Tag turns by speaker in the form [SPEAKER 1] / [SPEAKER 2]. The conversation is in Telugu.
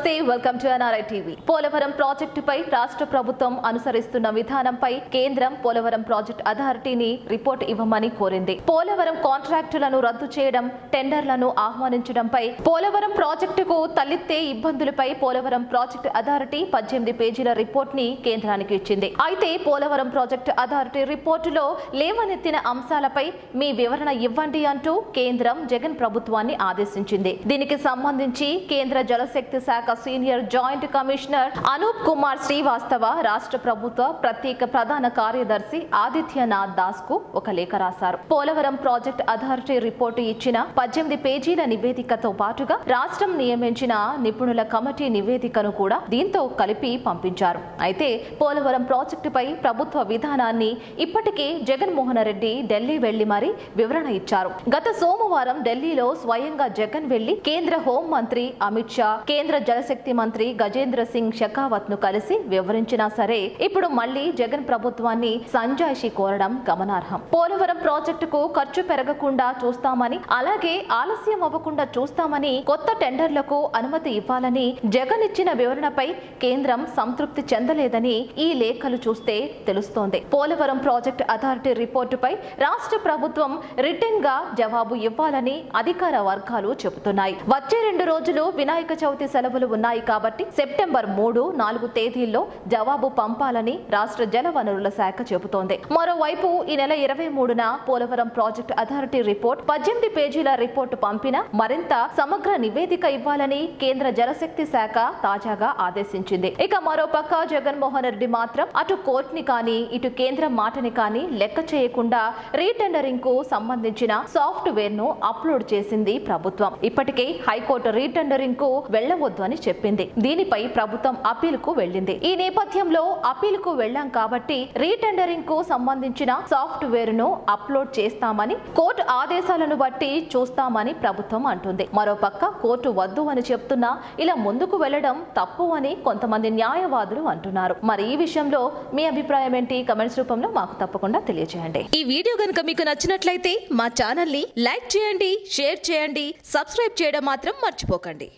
[SPEAKER 1] నమస్తే welcome to NRI TV Polavaram ప్రాజెక్టుపై రాష్ట్ర ప్రభుత్వం అనుసరిస్తున్న విధానంపై కేంద్రం పోలవరం ప్రాజెక్ట్ అథారిటీని రిపోర్ట్ ఇవ్వమని కోరింది. పోలవరం కాంట్రాక్టులను రద్దు చేయడం టెండర్లను ఆహ్వానించడంపై పోలవరం ప్రాజెక్టుకు తలెత్తే ఇబ్బందులపై పోలవరం ప్రాజెక్ట్ అథారిటీ పద్దెనిమిది పేజీల రిపోర్ట్ని కేంద్రానికి ఇచ్చింది. అయితే పోలవరం ప్రాజెక్టు అథారిటీ రిపోర్టులో లేవనెత్తిన అంశాలపై మీ వివరణ ఇవ్వండి అంటూ కేంద్రం జగన్ ప్రభుత్వాన్ని ఆదేశించింది. దీనికి సంబంధించి కేంద్ర జలశక్తి శాఖ senior joint commissioner Anup Kumar Srivastava రాష్ట్ర ప్రభుత్వ ప్రత్యేక ప్రధాన కార్యదర్శి ఆదిత్యనాథ్ దాస్కు ఒక లేఖ రాశారు. పోలవరం ప్రాజెక్ట్ అథారిటీ రిపోర్టు ఇచ్చిన పద్దెనిమిది పేజీల నివేదికతో పాటుగా రాష్ట్రం నియమించిన నిపుణుల కమిటీ నివేదికను కూడా దీంతో కలిపి పంపించారు. అయితే పోలవరం ప్రాజెక్టుపై ప్రభుత్వ విధానాన్ని ఇప్పటికే జగన్మోహన్ రెడ్డి ఢిల్లీ వెళ్ళి మరీ వివరణ ఇచ్చారు. గత సోమవారం ఢిల్లీలో స్వయంగా జగన్ వెళ్ళి కేంద్ర హోం మంత్రి అమిత్ షా కేంద్ర జలశక్తి మంత్రి గజేంద్ర సింగ్ షెకావత్ను కలిసి వివరించినా సరే ఇప్పుడు మళ్ళీ జగన్ ప్రభుత్వాన్ని సంజాయిషి కోరడం గమనార్హం. పోలవరం ప్రాజెక్టుకు ఖర్చు పెరగకుండా చూస్తామని అలాగే ఆలస్యం అవ్వకుండా చూస్తామని కొత్త టెండర్లకు అనుమతి ఇవ్వాలని జగన్ ఇచ్చిన వివరణపై కేంద్రం సంతృప్తి చెందలేదని ఈ లేఖలు చూస్తే తెలుస్తోంది. పోలవరం ప్రాజెక్టు అథారిటీ రిపోర్టుపై రాష్ట్ర ప్రభుత్వం రిటర్న్గా జవాబు ఇవ్వాలని అధికార వర్గాలు చెబుతున్నాయి. వచ్చే రెండు రోజులు వినాయక చవితి సెలవులు ఉన్నాయి కాబట్టి సెప్టెంబర్ మూడు నాలుగు తేదీల్లో జవాబు పంపాలని రాష్ట్ర జలవనరుల శాఖ చెబుతోంది. మరోవైపు ఈ నెల ఇరవై మూడున పోలవరం ప్రాజెక్టు అథారిటీ రిపోర్ట్ పద్దెనిమిది పేజీల రిపోర్టు పంపిన మరింత సమగ్ర నివేదిక ఇవ్వాలని కేంద్ర జలశక్తి శాఖ తాజాగా ఆదేశించింది. ఇక మరోపక్క జగన్మోహన్ రెడ్డి మాత్రం అటు కోర్టుని కానీ ఇటు కేంద్ర మాటని కానీ లెక్క చేయకుండా రీటెండరింగ్కు సంబంధించిన సాఫ్ట్వేర్ను అప్లోడ్ చేసింది ప్రభుత్వం. ఇప్పటికే హైకోర్టు రీటెండరింగ్కు వెళ్ళవద్దు అని చెప్పింది. దీనిపై ప్రభుత్వం అప్పీలుకు కు వెళ్ళింది. ఈ నేపథ్యంలో అప్పీలుకు కు వెళ్ళాం కాబట్టి రీటెండరింగ్కు సంబంధించిన సాఫ్ట్వేర్ను అప్లోడ్ చేస్తామని కోర్టు ఆదేశాలను బట్టి చూస్తామని ప్రభుత్వం అంటుంది. మరోపక్క కోర్టు వద్దు అని చెప్తున్నా ఇలా ముందుకు వెళ్ళడం తప్పు అని కొంతమంది న్యాయవాదులు అంటున్నారు. మరి ఈ విషయంలో మీ అభిప్రాయం ఏంటి? కమెంట్స్ రూపంలో మాకు తప్పకుండా తెలియజేయండి.
[SPEAKER 2] ఈ వీడియో గనుక మీకు నచ్చినట్లయితే మా ఛానల్ని లైక్ చేయండి షేర్ చేయండి సబ్స్క్రైబ్ చేయడం మాత్రం మర్చిపోకండి.